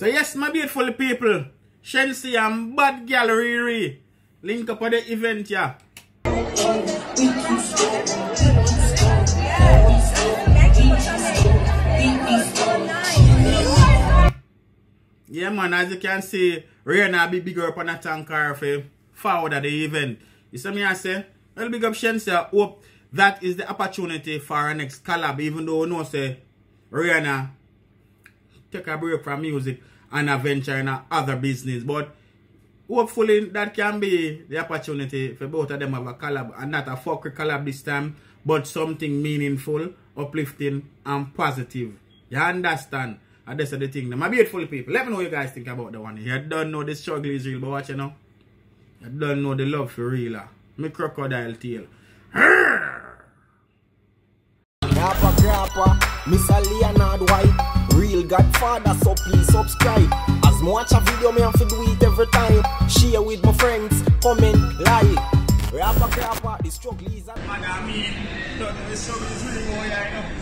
So yes, my beautiful people, Shenseea and Bad Gal RiRi link up at the event yeah. Yeah man, as you can see, Rihanna be bigger up on a tanker for forward at the event. You see me I say? Well big up Shenseea, I hope that is the opportunity for our next collab, even though know say Rihanna take a break from music and a venture in other business. But hopefully that can be the opportunity for both of them have a collab and not a fuckery collab this time, but something meaningful, uplifting, and positive. You understand? And that's the thing. My beautiful people, let me know what you guys think about the one. You don't know the struggle is real, but watch you know. You don't know the love for real. ah. Me crocodile tail. Grappa grappa, Miss Leonard White Godfather, so please subscribe. As watch a video, me have to do it every time. Share with my friends, comment, like. Grappa grappa, the struggle is. A Man, I mean, the struggle is really going on.